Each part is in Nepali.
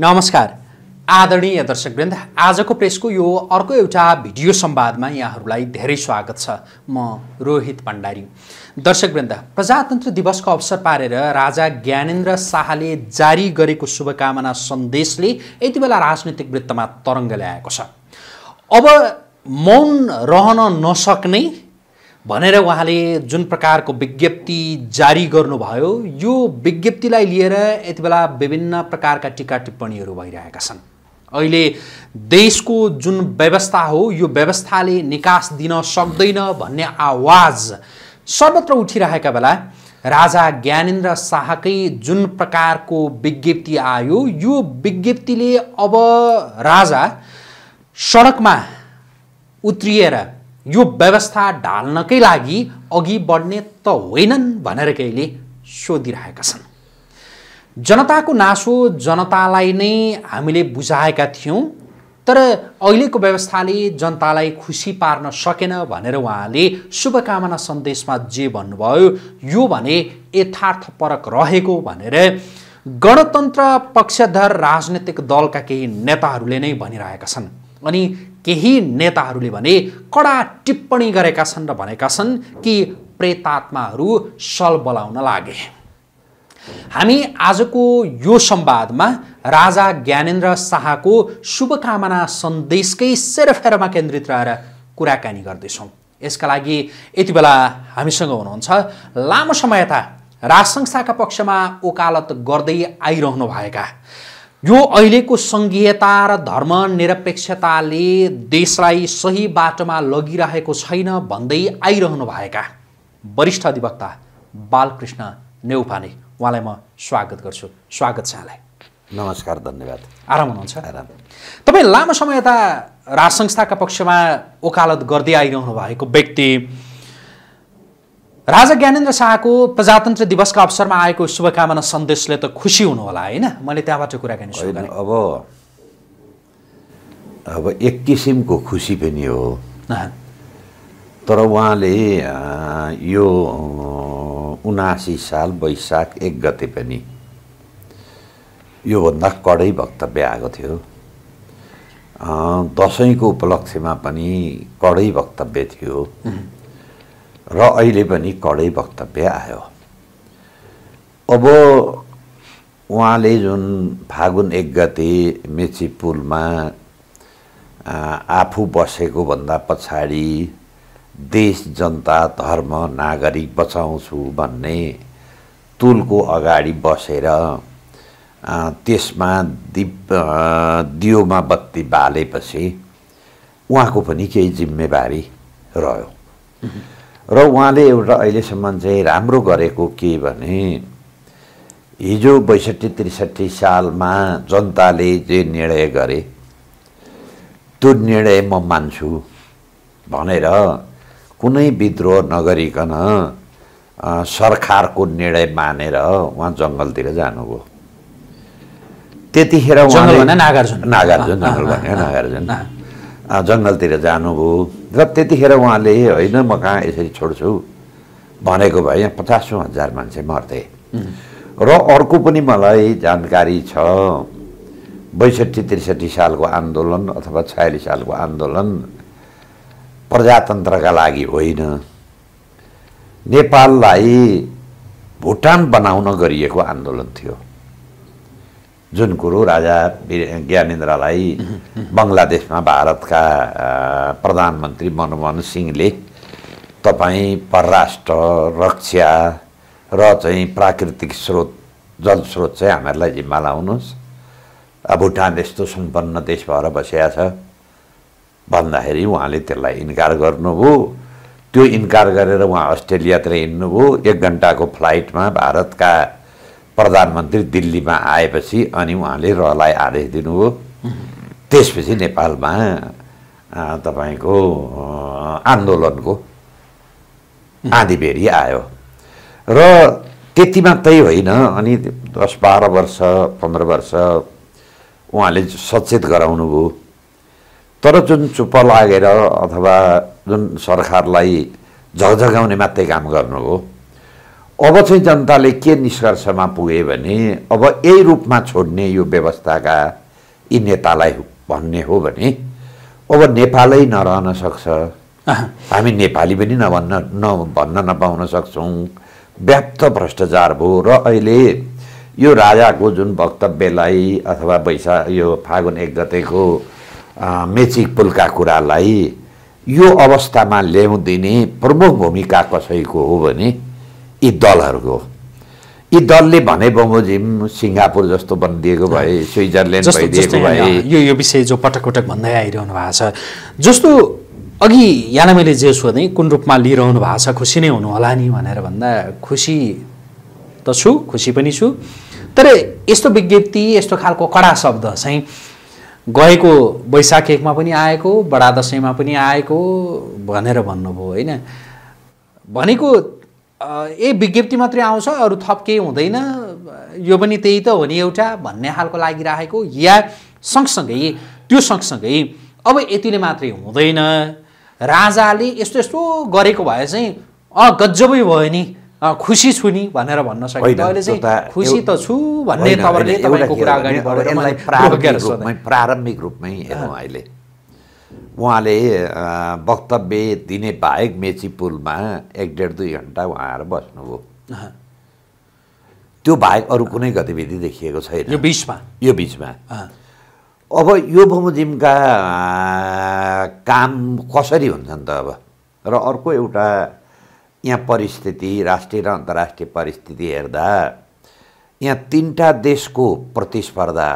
नमस्कार। आदरणीय दर्शकवृन्द आजको प्रेसको यो अर्को एउटा भिडियो संवादमा यहाँहरूलाई धेरै स्वागत छ। म रोहित भण्डारी। दर्शकवृन्द प्रजातन्त्र दिवसको अवसर पारेर राजा ज्ञानेन्द्र शाहले जारी गरेको शुभकामना सन्देशले यति बेला राजनैतिक वृत्तमा तरङ्ग ल्याएको छ। अब मौन रहन नसक्ने भनेर उहाँले जुन प्रकारको विज्ञप्ति जारी गर्नुभयो यो विज्ञप्तिलाई लिएर यति बेला विभिन्न प्रकारका टिका टिप्पणीहरू भइरहेका छन्। अहिले देशको जुन व्यवस्था हो यो व्यवस्थाले निकास दिन सक्दैन भन्ने आवाज सर्वत्र उठिरहेका बेला राजा ज्ञानेन्द्र शाहकै जुन प्रकारको विज्ञप्ति आयो यो विज्ञप्तिले अब राजा सडकमा उत्रिएर यो व्यवस्था ढाल्नकै लागि अघि बढ्ने त होइनन् भनेर केहीले सोधिरहेका छन्। जनताको नासो जनतालाई नै हामीले बुझाएका थियौँ तर अहिलेको व्यवस्थाले जनतालाई खुसी पार्न सकेन भनेर उहाँले शुभकामना सन्देशमा जे भन्नुभयो यो भने यथार्थपरक रहेको भनेर गणतन्त्र पक्षधर राजनैतिक दलका केही नेताहरूले नै भनिरहेका छन्। अनि केही नेताहरूले भने कडा टिप्पणी गरेका छन् र भनेका छन् कि प्रेतात्माहरू सल बोलाउन लागे। हामी आजको यो संवादमा राजा ज्ञानेन्द्र शाहको शुभकामना सन्देशकै सेरफेरमा केन्द्रित रहेर कुराकानी गर्दैछौँ। यसका लागि यति बेला हामीसँग हुनुहुन्छ लामो समयता राज संस्थाका पक्षमा ओकालत गर्दै आइरहनुभएका यो अहिलेको सङ्घीयता र धर्मनिरपेक्षताले देशलाई सही बाटोमा लगिरहेको छैन भन्दै आइरहनुभएका वरिष्ठ अधिवक्ता बालकृष्ण नेउपाने। उहाँलाई म स्वागत गर्छु। स्वागत छ यहाँलाई। नमस्कार धन्यवाद। आराम हुनुहुन्छ? आराम। तपाईँ लामो समय यता राज संस्थाका पक्षमा ओकालत गर्दै आइरहनु भएको व्यक्ति राजा ज्ञानेन्द्र शाहको प्रजातन्त्र दिवसका अवसरमा आएको शुभकामना सन्देशले त खुसी हुनु होला होइन? मैले त्यहाँबाट कुराकानी सुरु गरेँ। अब अब एक किसिमको खुसी पनि हो। तर उहाँले यो उनासी साल वैशाख एक गते पनि योभन्दा कडै वक्तव्य आएको थियो। दसैँको उपलक्ष्यमा पनि कडै वक्तव्य थियो। र अहिले पनि कडै वक्तव्य आयो। अब उहाँले जुन फागुन एक गते मेची पुलमा आफू बसेको भन्दा पछाडि देश जनता धर्म नागरिक बचाउँछु भन्ने तुलको अगाडि बसेर त्यसमा दीप दियोमा बत्ती बालेपछि उहाँको पनि केही जिम्मेवारी रह्यो। र उहाँले एउटा अहिलेसम्म चाहिँ राम्रो गरेको के भने हिजो बैसठी त्रिसठी सालमा जनताले जे निर्णय गरे त्यो निर्णय म मान्छु भनेर कुनै विद्रोह नगरिकन सरकारको निर्णय मानेर उहाँ जङ्गलतिर जानुभयो। त्यतिखेर नागार्जुन। नागार्जुन जङ्गल अँ, नागार्जुन। जङ्गलतिर जानुभयो। र त्यतिखेर उहाँले होइन म कहाँ यसरी छोड्छु? भनेको भए यहाँ पचासौँ हजार मान्छे मर्थे। र अर्को पनि मलाई जानकारी छ बैसठी त्रिसठी सालको आन्दोलन अथवा छयालिस सालको आन्दोलन प्रजातन्त्रका लागि होइन। नेपाललाई भुटान बनाउन गरिएको आन्दोलन थियो। जुन कुरो राजा ज्ञानेन्द्रलाई बङ्गलादेशमा भारतका प्रधानमन्त्री मनमोहन सिंहले तपाईँ परराष्ट्र रक्षा र चाहिँ प्राकृतिक स्रोत जल स्रोत चाहिँ हामीहरूलाई जिम्मा लाउनुहोस्। अब भुटान यस्तो सम्पन्न देश भएर बसिया छ। भन्दाखेरि उहाँले त्यसलाई इन्कार गर्नुभयो। त्यो इन्कार गरेर उहाँ अस्ट्रेलियातिर हिँड्नुभयो। एक घन्टाको फ्लाइटमा भारतका प्रधानमन्त्री दिल्लीमा आएपछि अनि उहाँले रलाई आदेश दिनुभयो। त्यसपछि नेपालमा तपाईँको आन्दोलनको आँधीबेरी आयो। र त्यति मात्रै होइन अनि दस बाह्र वर्ष पन्ध्र वर्ष उहाँले सचेत गराउनु भयो। तर जुन चुप्प लागेर अथवा जुन सरकारलाई झगझगाउने मात्रै काम गर्नुभयो अब चाहिँ जनताले के निष्कर्षमा पुगे भने अब यही रूपमा छोड्ने यो व्यवस्थाका यी नेतालाई भन्ने हो भने अब नेपालै नरहन सक्छ। हामी नेपाली पनि नभन्न न भन्न नपाउन सक्छौँ। व्याप्त भ्रष्टाचार भयो र अहिले यो राजाको जुन वक्तव्यलाई अथवा वैशा यो फागुन एक गतेको अ, मेची पुलका कुरालाई यो अवस्थामा ल्याउदिने प्रमुख भूमिका कसैको हो भने यी दलहरूको। यी दलले भने बमोजिम सिङ्गापुर जस्तो बनिदिएको भए स्विजरल्यान्ड भइदिएको भए। यो यो विषय जो पटक पटक भन्दै आइरहनु भएको छ। जस्तो अघि यहाँलाई मैले जे सोधेँ कुन रूपमा लिइरहनु भएको छ खुसी नै हुनु होला नि भनेर भन्दा खुसी त छु खुसी पनि छु। तर यस्तो विज्ञप्ति यस्तो खालको कडा शब्द चाहिँ गएको वैशाख एकमा पनि आएको बडा दसैँमा पनि आएको भनेर भन्नुभयो होइन? भनेको ए विज्ञप्ति मात्रै आउँछ अरू थप केही हुँदैन। यो पनि त्यही त हो नि एउटा भन्ने खालको लागिरहेको। या सँगसँगै त्यो सँगसँगै अब यतिले मात्रै हुँदैन। राजाले यस्तो यस्तो गरेको भए चाहिँ अँ गजबै भयो नि। खुसी छु नि भनेर भन्न सकिन्छ। अहिले चाहिँ खुसी त छु भन्ने तपाईँले तपाईँको कुरा अगाडि बढेर। प्रारम्भिक रूपमै हेरौँ अहिले। उहाँले वक्तव्य दिने बाहेक मेची पुलमा एक डेढ दुई घन्टा उहाँ आएर बस्नुभयो त्यो बाहेक अरू कुनै गतिविधि देखिएको यो छैन बिचमा? यो बिचमा। अब यो बमोजिमका काम कसरी हुन्छन् त अब? र अर्को एउटा यहाँ परिस्थिति राष्ट्रिय र अन्तर्राष्ट्रिय परिस्थिति हेर्दा यहाँ तिनवटा देशको प्रतिस्पर्धा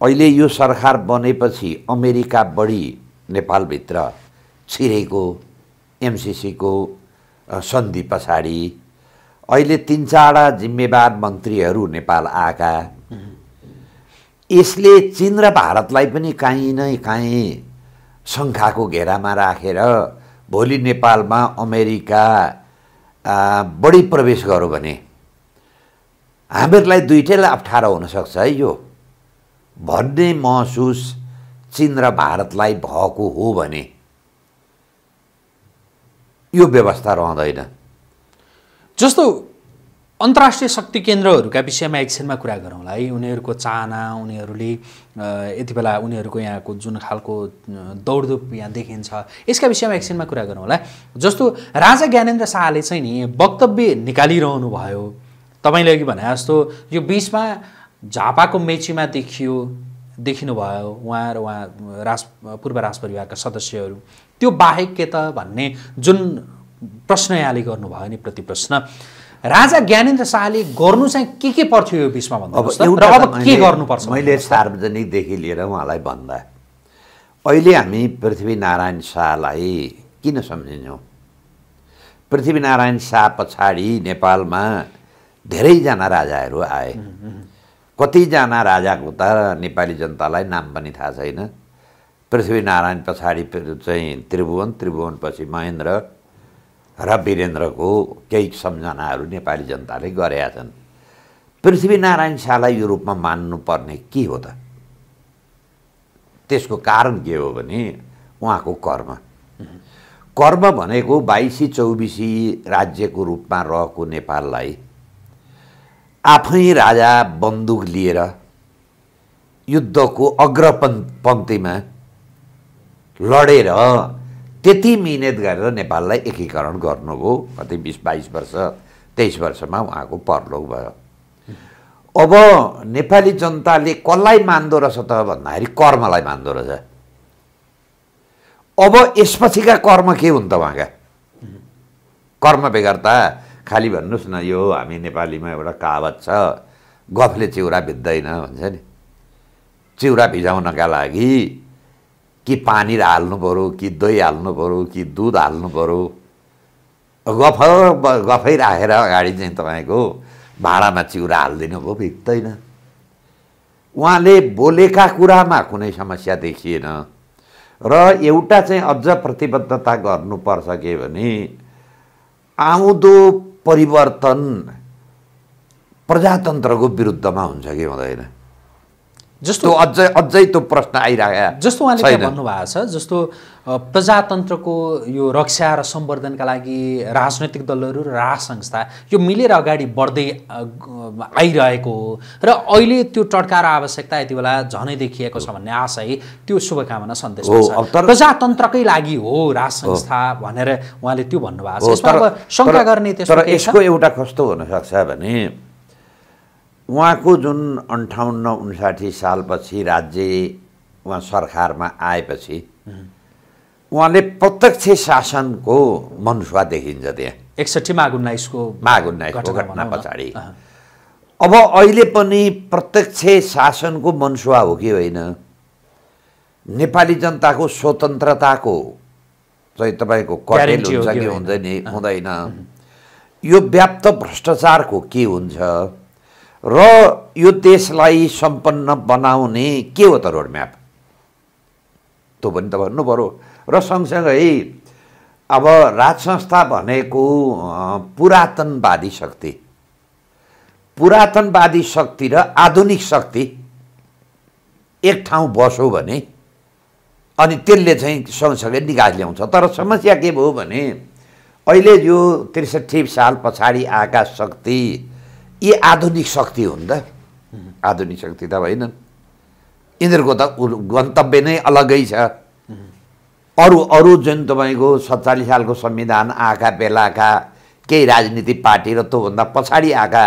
अहिले यो सरकार बनेपछि अमेरिका बढी नेपालभित्र छिरेको एमसिसीको सन्धि पछाडि अहिले तिन चारवटा जिम्मेवार मन्त्रीहरू नेपाल आएका। यसले चिन र भारतलाई पनि काहीँ न काहीँ शङ्खाको घेरामा राखेर भोलि नेपालमा अमेरिका बढी प्रवेश गर्यो भने हामीहरूलाई दुइटैलाई अप्ठ्यारो हुनसक्छ है यो। भन्ने महसुस चिन र भारतलाई भएको हो भने यो व्यवस्था रहँदैन। जस्तो अन्तर्राष्ट्रिय शक्ति केन्द्रहरूका विषयमा एकछिनमा कुरा गरौँला है। उनीहरूको चाहना उनीहरूले यति बेला उनीहरूको यहाँको जुन खालको दौडधुप यहाँ देखिन्छ यसका विषयमा एकछिनमा कुरा गरौँला। जस्तो राजा ज्ञानेन्द्र शाहले चाहिँ नि वक्तव्य निकालिरहनु भयो तपाईँले अघि भने जस्तो यो बिचमा झापाको मेचीमा देखियो देखिनुभयो उहाँ र उहाँ राज पूर्व राज परिवारका सदस्यहरू। त्यो बाहेक के त भन्ने जुन प्रश्न यहाँले गर्नुभयो नि प्रति प्रश्न राजा ज्ञानेन्द्र शाहले गर्नु चाहिँ के के पर्थ्यो यो बिचमा एउटा अब के गर्नुपर्छ? मैले? सार्वजनिकदेखि लिएर उहाँलाई भन्दा अहिले हामी पृथ्वीनारायण शाहलाई किन सम्झिन्छौँ? पृथ्वीनारायण शाह पछाडि नेपालमा धेरैजना राजाहरू आए। कतिजना राजाको त नेपाली जनतालाई नाम पनि थाहा छैन। पृथ्वीनारायण पछाडि चाहिँ त्रिभुवन त्रिभुवनपछि महेन्द्र र वीरेन्द्रको केही सम्झनाहरू नेपाली जनताले गरेका छन्। पृथ्वीनारायण शाहलाई यो रूपमा मान्नुपर्ने के हो त? त्यसको कारण के हो भने उहाँको कर्म। कर्म भनेको बाइसी चौबिसी राज्यको रूपमा रहेको नेपाललाई आफै राजा बन्दुक लिएर युद्धको अग्रपन् पङ्क्तिमा लडेर त्यति मिहिनेत गरेर नेपाललाई एकीकरण गर्नुभयो कति बिस बाइस वर्ष तेइस वर्षमा उहाँको परलोक भयो। अब नेपाली जनताले कसलाई मान्दो रहेछ त भन्दाखेरि कर्मलाई मान्दो रहेछ। अब यसपछिका कर्म के हुन् त उहाँका? कर्म बेगर्ता खालि भन्नुहोस् न यो हामी नेपालीमा एउटा कहावत छ गफले चिउरा भिज्दैन भन्छ नि। चिउरा भिजाउनका लागि कि पानी हाल्नु पऱ्यो कि दही हाल्नु पऱ्यो कि दुध हाल्नु पऱ्यो गफ गफै राखेर अगाडि चाहिँ तपाईँको भाँडामा चिउरा हालिदिनु भयो भिज्दैन उहाँले बोलेका कुरामा कुनै समस्या देखिएन। र एउटा चाहिँ अझ प्रतिबद्धता गर्नुपर्छ के भने आउँदो परिवर्तन प्रजातन्त्रको विरुद्धमा हुन्छ कि हुँदैन? जस्तो अझै अझै त्यो प्रश्न आइरहेको जस्तो उहाँले। त्यहाँ भन्नुभएको छ जस्तो प्रजातन्त्रको यो रक्षा र सम्वर्धनका लागि राजनैतिक दलहरू र राज संस्था यो मिलेर अगाडि बढ्दै आइरहेको हो र अहिले त्यो टड्का र आवश्यकता यति बेला झनै देखिएको छ भन्ने आशय त्यो शुभकामना तर- प्रजातन्त्रकै लागि हो राज संस्था भनेर उहाँले त्यो भन्नुभएको छ। यसमा अब शङ्का गर्ने त्यसो तर केही छ? यसको एउटा कस्तो हुनसक्छ भने उहाँको जुन अन्ठाउन्न उन्साठी सालपछि राज्य उहाँ सरकारमा आएपछि उहाँले प्रत्यक्ष शासनको मनुष्य देखिन्छ त्यहाँ। एकसठी माघ उन्नाइसको माघ उन्नाइसको घटना। पछाडि। अब अहिले पनि प्रत्यक्ष शासनको मनुष्य हो कि होइन? नेपाली जनताको स्वतन्त्रताको चाहिँ तपाईँको कटेल हुन्छ कि? हुँदैन हुँदैन। यो व्याप्त भ्रष्टाचारको के हुन्छ? र यो देशलाई सम्पन्न बनाउने के हो त रोडम्याप त्यो पनि त भन्नु पऱ्यो र सँगसँगै अब राज संस्था भनेको पुरातनवादी शक्ति। पुरातनवादी शक्ति र आधुनिक शक्ति एक ठाउँ बस्यो भने अनि त्यसले चाहिँ सँगसँगै निकास ल्याउँछ। तर समस्या के भयो भने अहिले यो त्रिसठी साल पछाडि आएका शक्ति यी आधुनिक शक्ति हुन् त आधुनिक शक्ति त होइनन् यिनीहरूको त गन्तव्य नै अलगै छ अरू अरू जुन तपाईँको सत्तालिस सालको संविधान आएका बेलाका केही राजनीतिक पार्टी र त्योभन्दा पछाडि आएका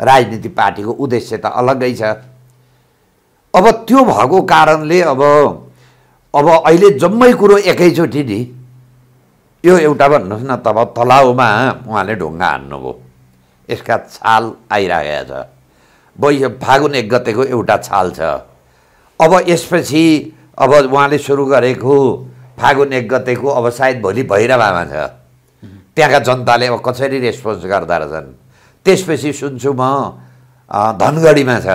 राजनीतिक पार्टीको उद्देश्य त अलगै छ अब त्यो भएको कारणले अब अब अहिले जम्मै कुरो एकैचोटि नि यो एउटा भन्नुहोस् न तब तलाउमा उहाँले ढुङ्गा हान्नुभयो यसका छाल आइरहेको छ। वै फागुन एक गतेको एउटा छाल छ। अब यसपछि अब उहाँले सुरु गरेको फागुन एक गतेको अब सायद भोलि भैरवामा छ। त्यहाँका जनताले अब कसरी रेस्पोन्स गर्दा रहेछन्? त्यसपछि सुन्छु म धनगढीमा छ।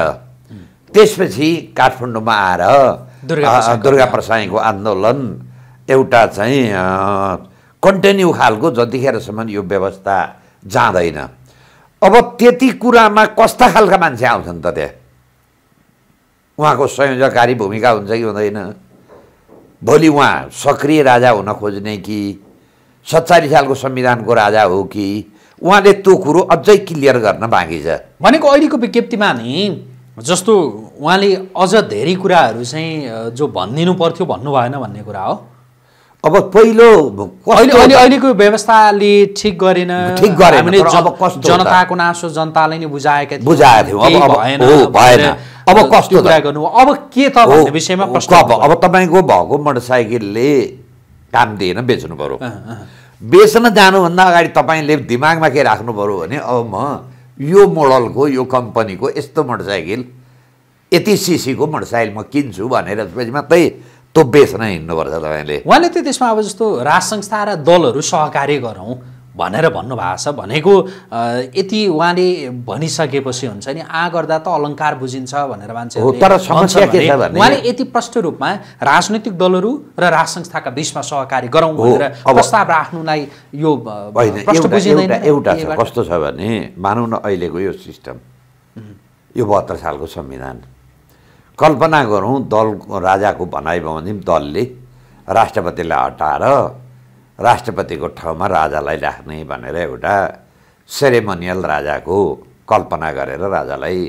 त्यसपछि काठमाडौँमा आएर दुर्गा प्रसाईको आन्दोलन। एउटा चाहिँ कन्टिन्यू खालको जतिखेरसम्म यो व्यवस्था जाँदैन। अब त्यति कुरामा कस्ता खालका मान्छे आउँछन् त त्यहाँ? उहाँको संयोजकारी भूमिका हुन्छ कि हुँदैन? भोलि उहाँ सक्रिय राजा हुन खोज्ने कि सत्तालिस सालको संविधानको राजा हो कि उहाँले त्यो कुरो अझै क्लियर गर्न बाँकी छ। भनेको अहिलेको विज्ञप्तिमा नि जस्तो उहाँले अझ धेरै कुराहरू चाहिँ जो भनिदिनु पर्थ्यो भन्नु भएन भन्ने कुरा हो। अब पहिलो अहिले अहिलेको व्यवस्थाले ठिक गरेन। ठिक गरेन, अब कस्तो? जनताको नासो जनतालाई नै बुझाएका बुझाएका थियौँ। अब- अब- भएन अब कस्तो गर्नु अब के त भन्ने विषयमा अब अब तपाईँको भएको मोटरसाइकलले काम दिएन बेच्नु पऱ्यो। बेच्न जानुभन्दा अगाडि तपाईँले दिमागमा के राख्नु पऱ्यो भने अब म यो मोडलको यो कम्पनीको यस्तो मोटरसाइकल यति सिसीको मोटरसाइकल म किन्छु भनेर मात्रै त्यो बेच्न हिँड्नुपर्छ तपाईँले। उहाँले चाहिँ त्यसमा अब जस्तो राज संस्था र दलहरू सहकार्य गरौँ भनेर भन्नुभएको छ। भनेको यति उहाँले भनिसकेपछि हुन्छ नि आ गर्दा त अलङ्कार बुझिन्छ भनेर हो, तर समस्या के छ भने उहाँले यति प्रष्ट रूपमा राजनैतिक दलहरू र राज संस्थाका बिचमा सहकार्य गरौँ भनेर प्रस्ताव राख्नुलाई यो होइन एउटा? कस्तो छ भने मानौँ न अहिलेको यो सिस्टम यो बहत्तर सालको संविधान। कल्पना गरौँ दल राजाको भनाइ बमोजिम दलले राष्ट्रपतिलाई हटाएर राष्ट्रपतिको ठाउँमा राजालाई राख्ने भनेर एउटा सेरेमोनियल राजाको कल्पना गरेर राजालाई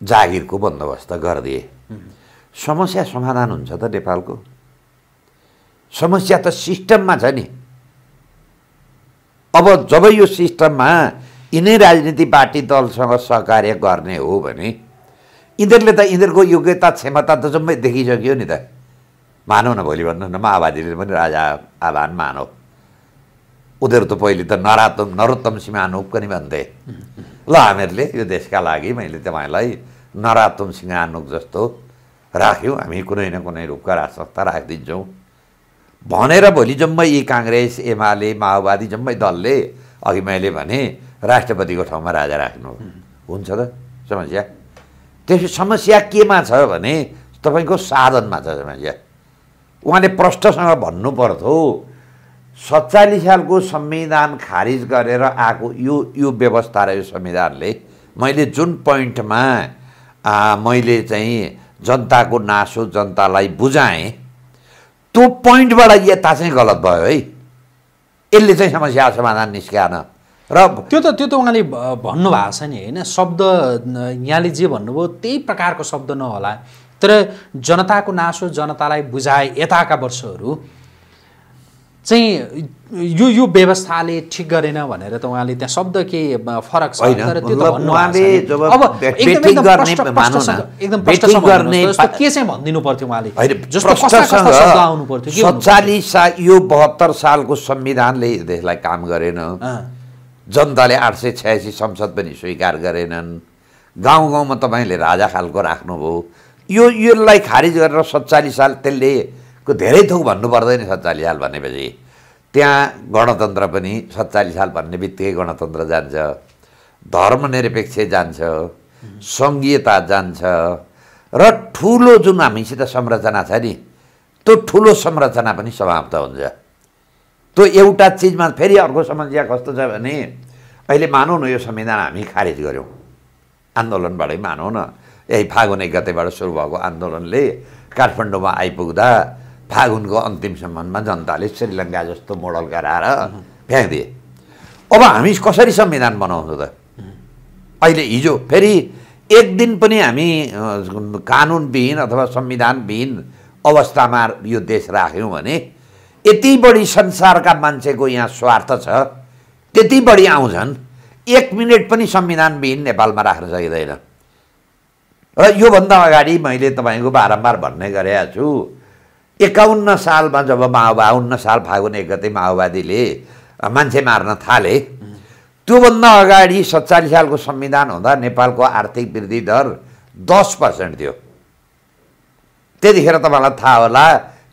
जागिरको बन्दोबस्त गरिदिए। समस्या समाधान हुन्छ त नेपालको? समस्या त सिस्टममा छ नि। अब जब यो सिस्टममा यिनै राजनीति पार्टी दलसँग सहकार्य गर्ने हो भने यिनीहरूले त यिनीहरूको योग्यता क्षमता त जम्मै देखिसक्यो नि त। मानौ न भोलि भन्नु न माओवादीले पनि राजा आह्वान मानौ। उनीहरू त पहिले त नरातम नरोत्तम सिंहानुप पनि भन्थे। ल हामीहरूले यो देशका लागि मैले तपाईँलाई नरातम सिंहानुक जस्तो राख्यौँ। हामी कुनै न कुनै रूपका राजसंस्था राखिदिन्छौँ। भनेर भोलि जम्मै यी काङ्ग्रेस एमाले माओवादी जम्मै दलले अघि मैले भने राष्ट्रपतिको ठाउँमा राजा राख्नु। हुन्छ त समस्या। त्यसपछि समस्या केमा छ भने तपाईँको साधनमा छ समस्या। उहाँले प्रष्टसँग भन्नु पर्थ्यो सत्तालिस सालको संविधान खारिज गरेर आएको यो यो व्यवस्था र यो संविधानले मैले जुन पोइन्टमा मैले चाहिँ जनताको नासो जनतालाई बुझाएँ त्यो पोइन्टबाट यता चाहिँ गलत भयो है। यसले चाहिँ समस्या समाधान निस्किएन र त्यो त त्यो त उहाँले भन्नुभएको छ नि होइन? शब्द यहाँले जे भन्नुभयो त्यही प्रकारको शब्द नहोला। तर जनताको नासो जनतालाई बुझाए यताका वर्षहरू चाहिँ यो यो व्यवस्थाले ठिक गरेन भनेर त उहाँले त्यहाँ शब्द के फरक छ? तर त्यो त के चाहिँ भनिदिनु पर्थ्यो उहाँले? यो बहत्तर सालको संविधानले देशलाई काम गरेन। जनताले आठ सय छयासी संसद पनि स्वीकार गरेनन्। गाउँ गाउँमा तपाईँले राजा खालको राख्नुभयो। यो यसलाई खारिज गरेर सत्तालिस साल त्यसले को धेरै थोक भन्नु पर्दैन सत्तालिस साल भनेपछि। त्यहाँ गणतन्त्र पनि सत्तालिस साल भन्ने बित्तिकै गणतन्त्र जान्छ। धर्मनिरपेक्ष जान्छ। सङ्घीयता जान्छ। र ठुलो जुन हामीसित संरचना छ नि त्यो ठुलो संरचना पनि समाप्त हुन्छ। त्यो एउटा चिजमा फेरि अर्को समस्या कस्तो छ भने अहिले मानौँ न यो संविधान हामी खारेज गऱ्यौँ। आन्दोलनबाटै मानौँ न। यही फागुन एक गतेबाट सुरु भएको आन्दोलनले काठमाडौँमा आइपुग्दा फागुनको अन्तिमसम्ममा जनताले श्रीलङ्का जस्तो मोडल गराएर फ्याँकिदिए अब हामी कसरी संविधान बनाउँछौँ त? अहिले हिजो फेरि एक दिन पनि हामी कानुनविहीन अथवा संविधानविहीन अवस्थामा यो देश राख्यौँ भने यति बढी संसारका मान्छेको यहाँ स्वार्थ छ त्यति बढी आउँछन् एक मिनट पनि संविधानविहीन नेपालमा राख्न सकिँदैन। र योभन्दा अगाडि मैले तपाईँको बारम्बार भन्ने गरेको छु एकाउन्न सालमा जब माओ बाहन्न साल फागुन एक गते माओवादीले मान्छे मार्न थाले त्योभन्दा अगाडि सत्तालिस सालको संविधान हुँदा नेपालको आर्थिक वृद्धि दर दस पर्सेन्ट थियो। त्यतिखेर तपाईँलाई थाहा होला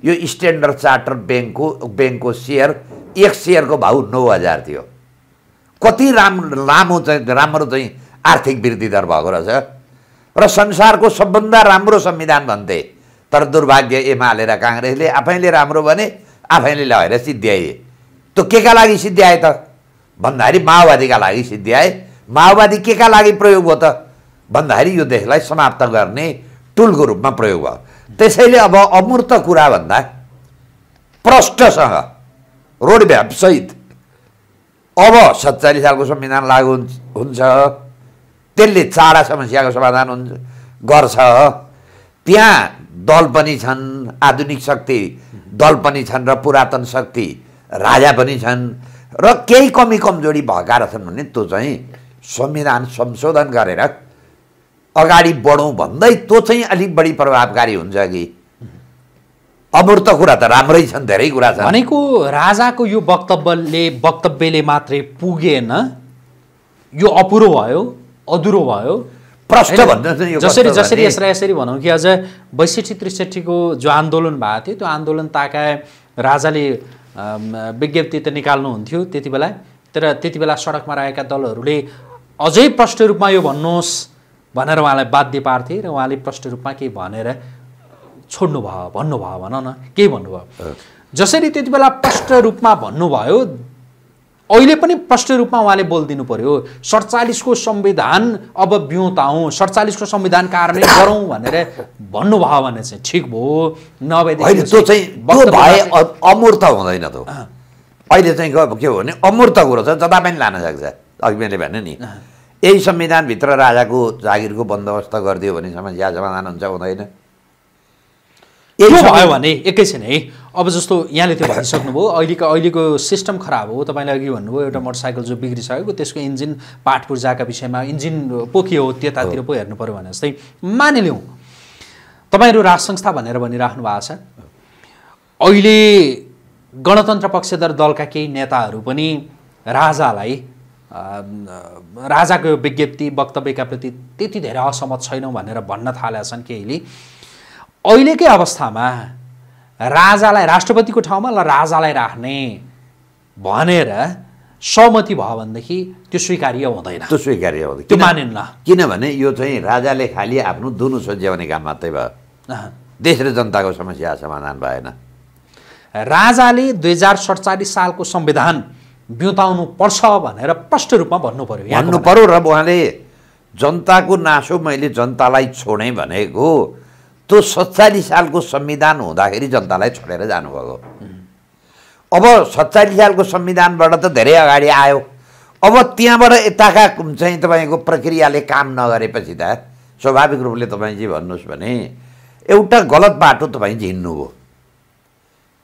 यो स्ट्यान्डर्ड चार्टर ब्याङ्कको ब्याङ्कको सेयर एक सेयरको भाउ नौ हजार थियो। कति राम लामो चाहिँ राम्रो चाहिँ आर्थिक वृद्धि दर भएको रहेछ। र संसारको सबभन्दा राम्रो संविधान भन्थे। तर दुर्भाग्य एमाले र काङ्ग्रेसले आफैले राम्रो भने आफैले लगाएर सिद्ध्याए। त्यो के का लागि सिद्ध्याए त? भन्दाखेरि माओवादीका लागि सिद्ध्याए। माओवादी के का लागि प्रयोग भयो त? भन्दाखेरि यो देशलाई समाप्त गर्ने टुलको रूपमा प्रयोग भयो। त्यसैले अब अमूर्त कुरा भन्दा प्रष्टसँग रोडम्यापसहित अब सत्तालिस सालको संविधान लागु हुन्छ त्यसले चारा समस्याको समाधान हुन्छ गर्छ। त्यहाँ दल पनि छन् आधुनिक शक्ति दल पनि छन् र पुरातन शक्ति राजा पनि छन् र केही कमी कमजोरी भएका रहेछन् भने त्यो चाहिँ संविधान संशोधन गरेर अगाडि बढौँ भन्दै त्यो चाहिँ अलिक बढी प्रभावकारी हुन्छ कि? अमूर्त कुरा त राम्रै छन् धेरै कुरा छन्। भनेको राजाको यो वक्तव्यले वक्तव्यले मात्रै पुगेन। यो अपुरो भयो अधुरो भयो। प्रष्ट चाहिँ यो जसरी जसरी यसलाई यसरी भनौँ कि अझ बैसठी त्रिसठीको जो आन्दोलन भएको थियो त्यो आन्दोलन ताका राजाले विज्ञप्ति त निकाल्नुहुन्थ्यो त्यति बेला। तर त्यति बेला सडकमा रहेका दलहरूले अझै प्रष्ट रूपमा यो भन्नुहोस्। भनेर उहाँलाई बाध्य पार्थे र उहाँले प्रष्ट रूपमा केही भनेर छोड्नु भयो भन्नुभयो भन न केही भन्नुभयो। जसरी त्यति बेला प्रष्ट रूपमा भन्नुभयो अहिले पनि प्रष्ट रूपमा उहाँले बोलिदिनु पर्यो सडचालिसको संविधान अब बिउताउँ सडचालिसको संविधान कार्यान्वयन गरौँ भनेर भन्नुभयो भने चाहिँ ठिक भयो नभएदेखि होइन त्यो चाहिँ त्यो वक्तव्यमा भए चाहिँ- अ- अमूर्त हुँदैन त्यो। अहिले चाहिँ के हो भने अमूर्त कुरो छ जता पनि लान सक्छ। अघि मैले भने नि यही संविधानभित्र राजाको जागिरको बन्दोबस्त गरिदियो भने समस्या समाधान हुन्छ हुँदैन। यही भयो भने? एकैछिन है। अब जस्तो यहाँले त्यो भनिसक्नुभयो अहिलेको अहिलेको सिस्टम खराब हो। तपाईँले अघि भन्नुभयो एउटा मोटरसाइकल जो बिग्रिसकेको त्यसको इन्जिन पाठ पूर्जाका विषयमा इन्जिन पो के हो। त्यतातिर पो हेर्नु पऱ्यो भने जस्तै मानिलिउँ। तपाईँहरू राज संस्था भनेर भनिराख्नु भएको छ। अहिले गणतन्त्र पक्षधर दलका केही नेताहरू पनि राजालाई राजाको यो विज्ञप्ति वक्तव्यका प्रति त्यति धेरै असहमत छैनौँ भनेर भन्न थालेका छन् केहीले। अहिलेकै अवस्थामा राजालाई राष्ट्रपतिको ठाउँमा ल राजालाई राख्ने भनेर सहमति भयो भनेदेखि त्यो स्वीकार्य हुँदैन। त्यो स्वीकार्य हो त्यो मानिन्न। किनभने यो चाहिँ राजाले खालि आफ्नो दुनु सच्याउने काम मात्रै भयो। देश र जनताको समस्या समाधान भएन। राजाले दुई हजार सडचालिस सालको संविधान बिउताउनु पर्छ भनेर प्रष्ट रूपमा भन्नु पर्यो। भन्नु। पर्यो र उहाँले जनताको नासो मैले जनतालाई छोडेँ भनेको त्यो सत्तालिस सालको संविधान हुँदाखेरि जनतालाई छोडेर जानुभएको अब सत्तालिस सालको संविधानबाट त धेरै अगाडि आयो। अब त्यहाँबाट यताका चाहिँ तपाईँको प्रक्रियाले काम नगरेपछि त स्वाभाविक रूपले तपाईँ जे भन्नुहोस् भने एउटा गलत बाटो तपाईँ हिँड्नुभयो।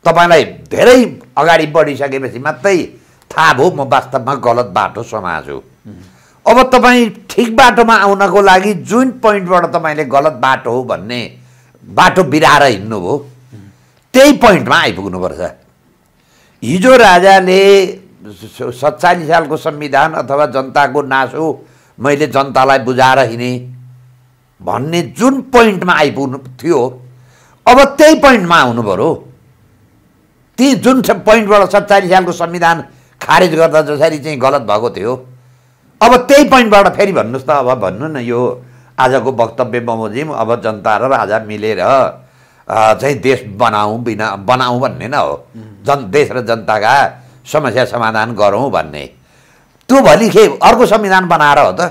तपाईँलाई धेरै अगाडि बढिसकेपछि मात्रै थाहा भयो म वास्तवमा गलत बाटो समाजु। अब तपाईँ ठिक बाटोमा आउनको लागि जुन पोइन्टबाट तपाईँले गलत बाटो हो भन्ने बाटो बिराएर हिँड्नुभयो त्यही पोइन्टमा आइपुग्नुपर्छ। हिजो राजाले सत्तालिस सालको संविधान अथवा जनताको नासो मैले जनतालाई बुझाएर हिँडेँ भन्ने जुन पोइन्टमा आइपुग्नु थियो अब त्यही पोइन्टमा आउनु पऱ्यो ती जुन पोइन्टबाट सत्तालिस सालको संविधान खारेज गर्दा जसरी चाहिँ गलत भएको थियो। अब त्यही पोइन्टबाट फेरि भन्नुहोस् त अब भन्नु न यो आजको वक्तव्य बमोजिम अब जनता र राजा मिलेर चाहिँ देश बनाऊ बिना बनाऊ भन्ने न हो। जन देश र जनताका समस्या समाधान गरौँ भन्ने। त्यो भोलि के अर्को संविधान बनाएर हो त।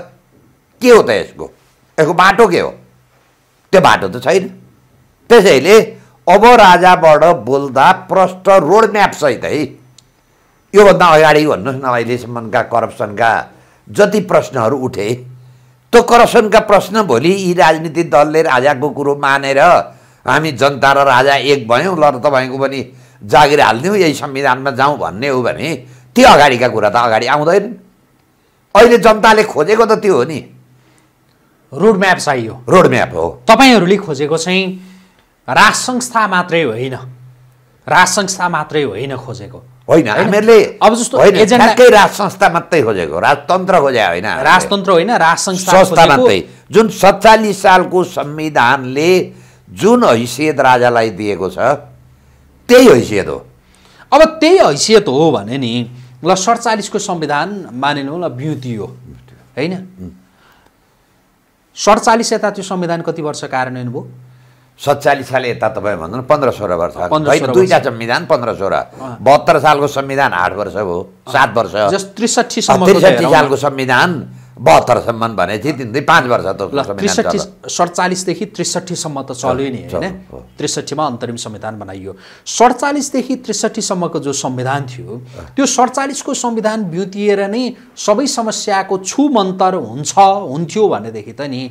के हो त यसको? यसको बाटो के हो? त्यो बाटो त छैन। त्यसैले अब राजाबाट बोल्दा प्रष्ट रोड म्यापसहित है। योभन्दा अगाडि भन्नुहोस् न अहिलेसम्मका करप्सनका जति प्रश्नहरू उठे त्यो करप्सनका प्रश्न भोलि यी राजनीतिक दलले राजाको कुरो मानेर हामी जनता र राजा एक भयौँ ल तपाईँको पनि जागिर हालिदिउँ यही संविधानमा जाउँ भन्ने हो भने ती अगाडिका कुरा त अगाडि आउँदैन। अहिले जनताले खोजेको त त्यो हो नि। रोड म्याप चाहियो रोड म्याप हो। तपाईँहरूले खोजेको चाहिँ राज संस्था मात्रै होइन। राज संस्था मात्रै होइन खोजेको। होइन हामीहरूले अब जस्तो ठ्याक्कै राज संस्था मात्रै खोजेको राजतन्त्र खोजे होइन। राजतन्त्र होइन राज संस्था मात्रै। जुन सत्तालिस सालको संविधानले जुन हैसियत राजालाई दिएको छ त्यही हैसियत हो। अब त्यही हैसियत हो भने नि ल सडचालिसको संविधान मानिनु ल हो। होइन? सडचालिस यता त्यो संविधान कति वर्ष कार्यान्वयन भयो? सत्तालिस साल यता तपाईँ भन्नु न पन्ध्र सोह्र वर्ष। 15 होइन 16 दुईवटा संविधान पन्ध्र सोह्र बहत्तर सालको संविधान आठ वर्ष भयो सात वर्ष। त्रिसठी सालको संविधान। बहत्तरसम्म भने चाहिँ तिन दुई पाँच वर्ष त त्रिसठी। सडचालिसदेखि त्रिसठीसम्म त चल्यो नि होइन। त्रिसठीमा अन्तरिम संविधान बनाइयो सडचालिसदेखि त्रिसठीसम्मको जो संविधान थियो त्यो सडचालिसको संविधान बिउतिएर नै सबै समस्याको छुमन्तर हुन्छ हुन्थ्यो भनेदेखि त नि